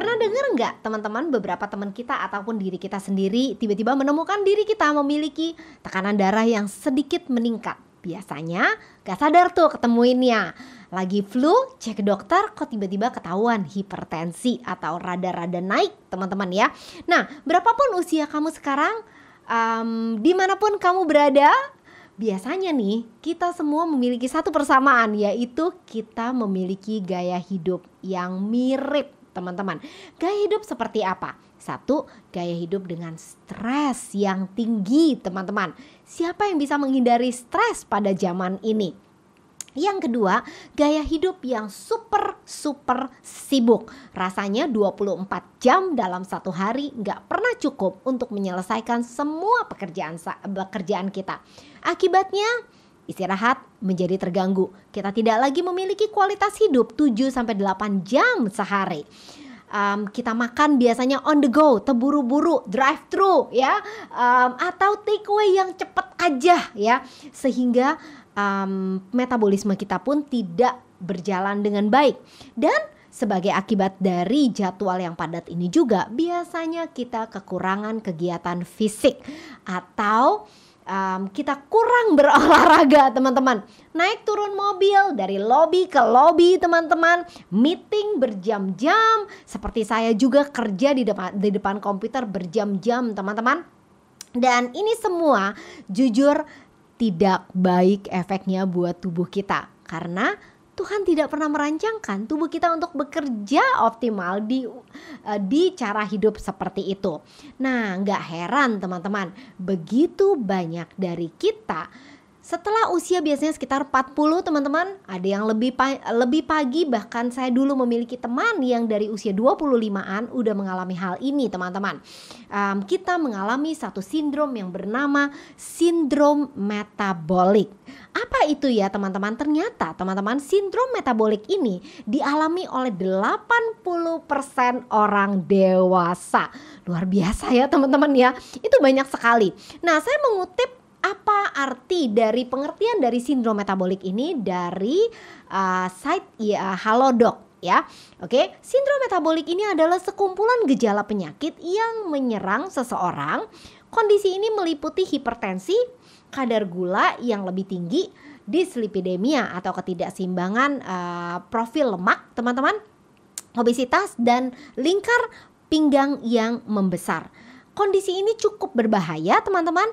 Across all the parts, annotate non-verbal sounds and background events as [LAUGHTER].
Pernah dengar nggak teman-teman beberapa teman kita ataupun diri kita sendiri tiba-tiba menemukan diri kita memiliki tekanan darah yang sedikit meningkat? Biasanya gak sadar tuh ketemuinnya. Lagi flu, cek dokter kok tiba-tiba ketahuan hipertensi atau rada-rada naik teman-teman ya. Nah berapapun usia kamu sekarang, um, di mana pun kamu berada, biasanya nih kita semua memiliki satu persamaan yaitu kita memiliki gaya hidup yang mirip teman-teman. Gaya hidup seperti apa? Satu, gaya hidup dengan stres yang tinggi, teman-teman. Siapa yang bisa menghindari stres pada zaman ini? Yang kedua, gaya hidup yang super super sibuk. Rasanya 24 jam dalam satu hari nggak pernah cukup untuk menyelesaikan semua pekerjaan pekerjaan kita. Akibatnya istirahat menjadi terganggu. Kita tidak lagi memiliki kualitas hidup 7 sampai 8 jam sehari. Um, kita makan biasanya on the go, terburu-buru, drive thru ya, um, atau take away yang cepet aja ya, sehingga um, metabolisme kita pun tidak berjalan dengan baik dan sebagai akibat dari jadwal yang padat ini juga biasanya kita kekurangan kegiatan fisik atau um, kita kurang berolahraga [LAUGHS] teman-teman. Naik turun mobil dari lobby ke lobby teman-teman. Meeting berjam-jam. Seperti saya juga kerja di depan di depan komputer berjam-jam teman-teman. Dan ini semua jujur tidak baik efeknya buat tubuh kita. Karena Tuhan tidak pernah merancangkan tubuh kita untuk bekerja optimal di uh, di cara hidup seperti itu. Nah, nggak heran teman-teman, begitu banyak dari kita setelah usia biasanya sekitar 40 teman-teman Ada yang lebih pa lebih pagi bahkan saya dulu memiliki teman yang dari usia 25an udah mengalami hal ini teman-teman um, Kita mengalami satu sindrom yang bernama sindrom metabolik apa itu ya teman-teman? Ternyata teman-teman sindrom metabolik ini dialami oleh 80% orang dewasa. Luar biasa ya teman-teman ya. Itu banyak sekali. Nah, saya mengutip apa arti dari pengertian dari sindrom metabolik ini dari uh, site ya Halodoc ya. Oke, sindrom metabolik ini adalah sekumpulan gejala penyakit yang menyerang seseorang. Kondisi ini meliputi hipertensi, kadar gula yang lebih tinggi, dislipidemia atau ketidakseimbangan uh, profil lemak, teman-teman, obesitas dan lingkar pinggang yang membesar. Kondisi ini cukup berbahaya teman-teman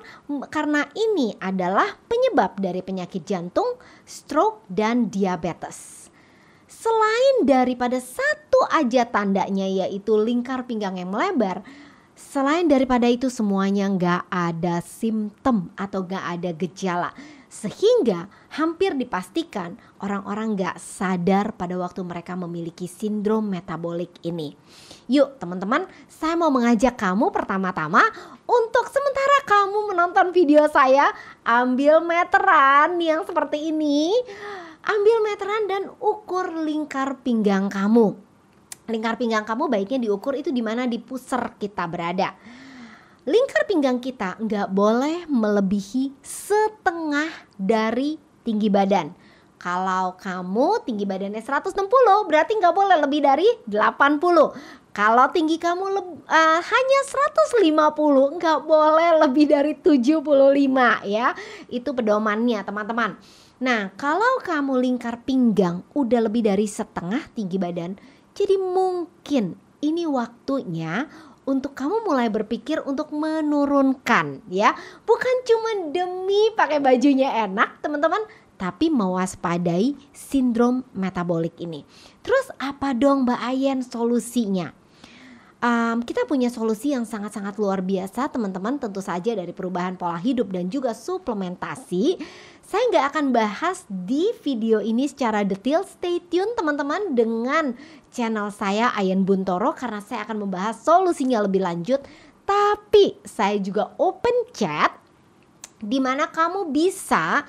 karena ini adalah penyebab dari penyakit jantung, stroke, dan diabetes. Selain daripada satu aja tandanya yaitu lingkar pinggang yang melebar, selain daripada itu semuanya nggak ada simptom atau nggak ada gejala sehingga hampir dipastikan orang-orang gak sadar pada waktu mereka memiliki sindrom metabolik ini. Yuk teman-teman, saya mau mengajak kamu pertama-tama untuk sementara kamu menonton video saya, ambil meteran yang seperti ini, ambil meteran dan ukur lingkar pinggang kamu. Lingkar pinggang kamu baiknya diukur itu di mana di pusar kita berada lingkar pinggang kita nggak boleh melebihi setengah dari tinggi badan. Kalau kamu tinggi badannya 160 berarti nggak boleh lebih dari 80. Kalau tinggi kamu uh, hanya 150 nggak boleh lebih dari 75 ya. Itu pedomannya teman-teman. Nah kalau kamu lingkar pinggang udah lebih dari setengah tinggi badan, jadi mungkin ini waktunya untuk kamu mulai berpikir untuk menurunkan ya. Bukan cuma demi pakai bajunya enak, teman-teman, tapi mewaspadai sindrom metabolik ini. Terus apa dong Mbak Ayen solusinya? Um, kita punya solusi yang sangat-sangat luar biasa teman-teman tentu saja dari perubahan pola hidup dan juga suplementasi saya nggak akan bahas di video ini secara detail stay tune teman-teman dengan channel saya Ayan Buntoro karena saya akan membahas solusinya lebih lanjut. Tapi saya juga open chat di mana kamu bisa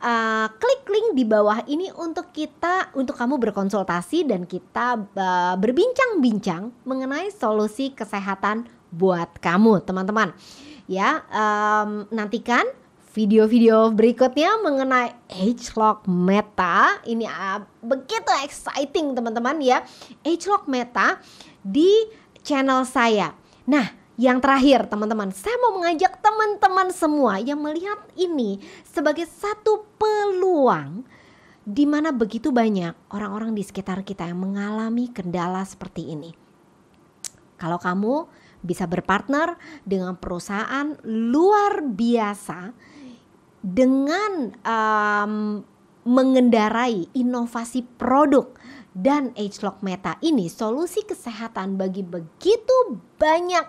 uh, klik link di bawah ini untuk kita untuk kamu berkonsultasi dan kita uh, berbincang-bincang mengenai solusi kesehatan buat kamu teman-teman ya um, nantikan video-video berikutnya mengenai H-Lock Meta. Ini uh, begitu exciting teman-teman ya. H-Lock Meta di channel saya. Nah, yang terakhir teman-teman, saya mau mengajak teman-teman semua yang melihat ini sebagai satu peluang di mana begitu banyak orang-orang di sekitar kita yang mengalami kendala seperti ini. Kalau kamu bisa berpartner dengan perusahaan luar biasa dengan um, mengendarai inovasi produk dan ageLock Meta ini solusi kesehatan bagi begitu banyak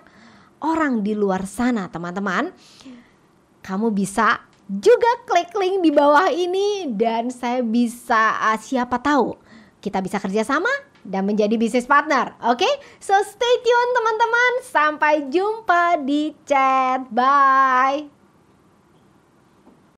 orang di luar sana teman-teman. Kamu bisa juga klik link di bawah ini dan saya bisa uh, siapa tahu kita bisa kerjasama dan menjadi bisnis partner. Oke, okay? so stay tune teman-teman. Sampai jumpa di chat. Bye.